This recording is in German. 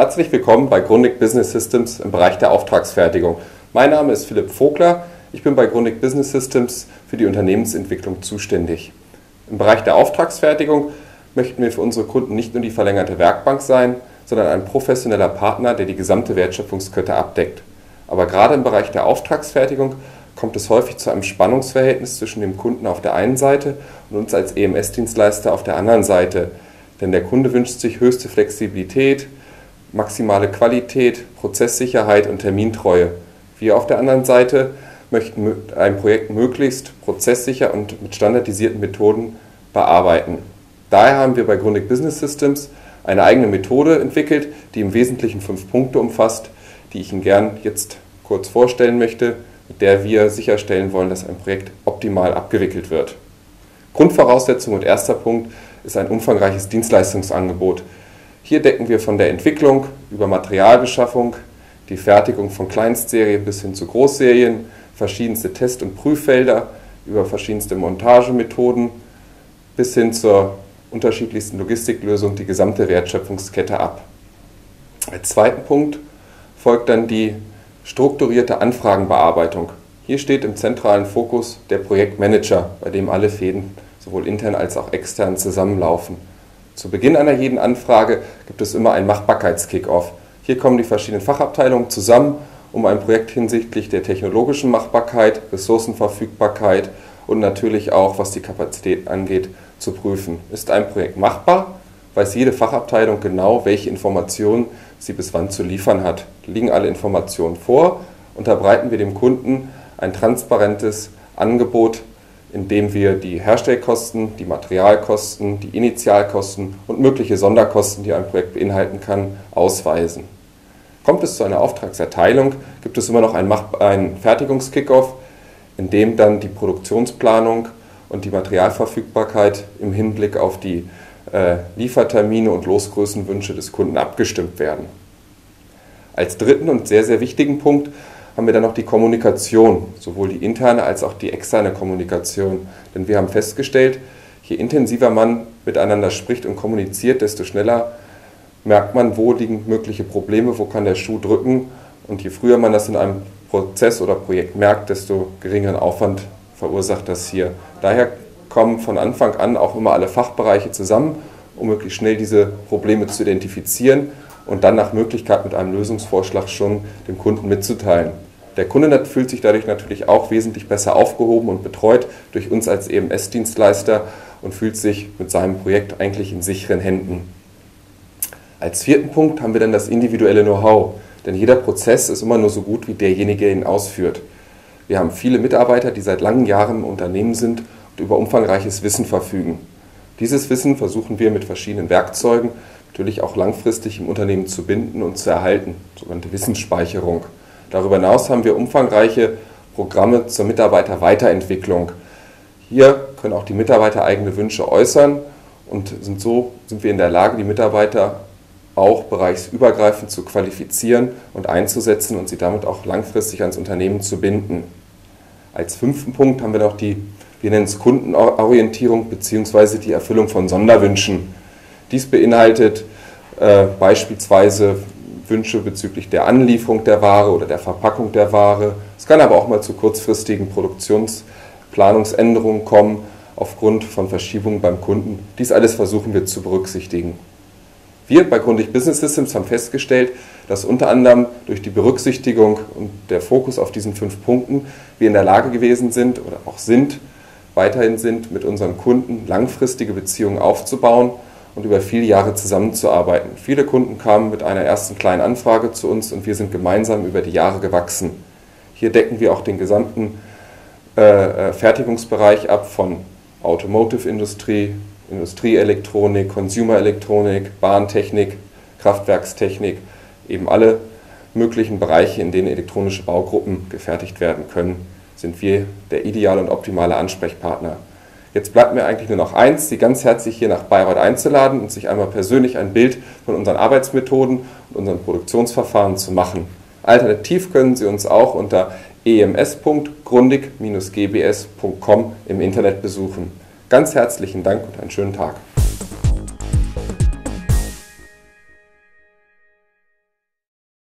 Herzlich willkommen bei Grundig Business Systems im Bereich der Auftragsfertigung. Mein Name ist Philipp Vogler. Ich bin bei Grundig Business Systems für die Unternehmensentwicklung zuständig. Im Bereich der Auftragsfertigung möchten wir für unsere Kunden nicht nur die verlängerte Werkbank sein, sondern ein professioneller Partner, der die gesamte Wertschöpfungskette abdeckt. Aber gerade im Bereich der Auftragsfertigung kommt es häufig zu einem Spannungsverhältnis zwischen dem Kunden auf der einen Seite und uns als EMS-Dienstleister auf der anderen Seite. Denn der Kunde wünscht sich höchste Flexibilität, maximale Qualität, Prozesssicherheit und Termintreue. Wir auf der anderen Seite möchten ein Projekt möglichst prozesssicher und mit standardisierten Methoden bearbeiten. Daher haben wir bei Grundig Business Systems eine eigene Methode entwickelt, die im Wesentlichen fünf Punkte umfasst, die ich Ihnen gern jetzt kurz vorstellen möchte, mit der wir sicherstellen wollen, dass ein Projekt optimal abgewickelt wird. Grundvoraussetzung und erster Punkt ist ein umfangreiches Dienstleistungsangebot. Hier decken wir von der Entwicklung über Materialbeschaffung, die Fertigung von Kleinstserien bis hin zu Großserien, verschiedenste Test- und Prüffelder, über verschiedenste Montagemethoden bis hin zur unterschiedlichsten Logistiklösung die gesamte Wertschöpfungskette ab. Als zweiten Punkt folgt dann die strukturierte Anfragenbearbeitung. Hier steht im zentralen Fokus der Projektmanager, bei dem alle Fäden sowohl intern als auch extern zusammenlaufen. Zu Beginn einer jeden Anfrage gibt es immer einen Machbarkeitskickoff. Hier kommen die verschiedenen Fachabteilungen zusammen, um ein Projekt hinsichtlich der technologischen Machbarkeit, Ressourcenverfügbarkeit und natürlich auch, was die Kapazität angeht, zu prüfen. Ist ein Projekt machbar? Weiß jede Fachabteilung genau, welche Informationen sie bis wann zu liefern hat. Liegen alle Informationen vor, unterbreiten wir dem Kunden ein transparentes Angebot indem wir die Herstellkosten, die Materialkosten, die Initialkosten und mögliche Sonderkosten, die ein Projekt beinhalten kann, ausweisen. Kommt es zu einer Auftragserteilung, gibt es immer noch einen, einen Fertigungskickoff, in dem dann die Produktionsplanung und die Materialverfügbarkeit im Hinblick auf die äh, Liefertermine und Losgrößenwünsche des Kunden abgestimmt werden. Als dritten und sehr, sehr wichtigen Punkt haben wir dann noch die Kommunikation, sowohl die interne als auch die externe Kommunikation. Denn wir haben festgestellt, je intensiver man miteinander spricht und kommuniziert, desto schneller merkt man, wo liegen mögliche Probleme, wo kann der Schuh drücken. Und je früher man das in einem Prozess oder Projekt merkt, desto geringeren Aufwand verursacht das hier. Daher kommen von Anfang an auch immer alle Fachbereiche zusammen, um möglichst schnell diese Probleme zu identifizieren und dann nach Möglichkeit mit einem Lösungsvorschlag schon dem Kunden mitzuteilen. Der Kunde fühlt sich dadurch natürlich auch wesentlich besser aufgehoben und betreut durch uns als EMS-Dienstleister und fühlt sich mit seinem Projekt eigentlich in sicheren Händen. Als vierten Punkt haben wir dann das individuelle Know-how, denn jeder Prozess ist immer nur so gut wie derjenige, der ihn ausführt. Wir haben viele Mitarbeiter, die seit langen Jahren im Unternehmen sind und über umfangreiches Wissen verfügen. Dieses Wissen versuchen wir mit verschiedenen Werkzeugen natürlich auch langfristig im Unternehmen zu binden und zu erhalten, sogenannte Wissensspeicherung. Darüber hinaus haben wir umfangreiche Programme zur Mitarbeiterweiterentwicklung. Hier können auch die Mitarbeiter eigene Wünsche äußern und sind so sind wir in der Lage, die Mitarbeiter auch bereichsübergreifend zu qualifizieren und einzusetzen und sie damit auch langfristig ans Unternehmen zu binden. Als fünften Punkt haben wir noch die, wir nennen es Kundenorientierung bzw. die Erfüllung von Sonderwünschen. Dies beinhaltet äh, beispielsweise Wünsche bezüglich der Anlieferung der Ware oder der Verpackung der Ware. Es kann aber auch mal zu kurzfristigen Produktionsplanungsänderungen kommen aufgrund von Verschiebungen beim Kunden. Dies alles versuchen wir zu berücksichtigen. Wir bei Grundig Business Systems haben festgestellt, dass unter anderem durch die Berücksichtigung und der Fokus auf diesen fünf Punkten wir in der Lage gewesen sind oder auch sind, weiterhin sind, mit unseren Kunden langfristige Beziehungen aufzubauen und über viele Jahre zusammenzuarbeiten. Viele Kunden kamen mit einer ersten kleinen Anfrage zu uns und wir sind gemeinsam über die Jahre gewachsen. Hier decken wir auch den gesamten äh, äh Fertigungsbereich ab von Automotive-Industrie, Industrieelektronik, Consumer-Elektronik, Bahntechnik, Kraftwerkstechnik, eben alle möglichen Bereiche, in denen elektronische Baugruppen gefertigt werden können, sind wir der ideale und optimale Ansprechpartner. Jetzt bleibt mir eigentlich nur noch eins, Sie ganz herzlich hier nach Bayreuth einzuladen und sich einmal persönlich ein Bild von unseren Arbeitsmethoden und unseren Produktionsverfahren zu machen. Alternativ können Sie uns auch unter ems.grundig-gbs.com im Internet besuchen. Ganz herzlichen Dank und einen schönen Tag.